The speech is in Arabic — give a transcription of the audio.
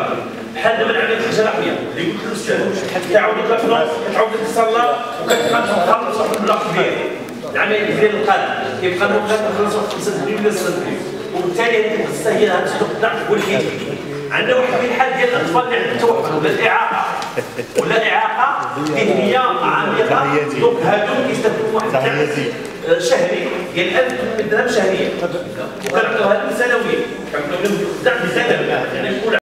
بحال دابا العملية الجراحيه اللي قلت الاستاذ تعاود لك فلوس كتعاود تصلى وكتبقى تخلص واحد المبلغ كبير. يعني العملية ديال القلب كيبقى المبلغ تخلص واحد 5 مليون ولا 6 مليون وبالتالي هذه القصة هي هذا الضعف والحيد عندنا واحد في الحال ديال الاطفال اللي عندهم توحد ولا الإعاقة؟ ولا اعاقه ذهنيه عميقه دونك هادو كيستافدوا واحد الدعم آه، شهري. ديال 1800 درهم شهريا وكنعطيو هذه سنويا كنعطيو لهم الدعم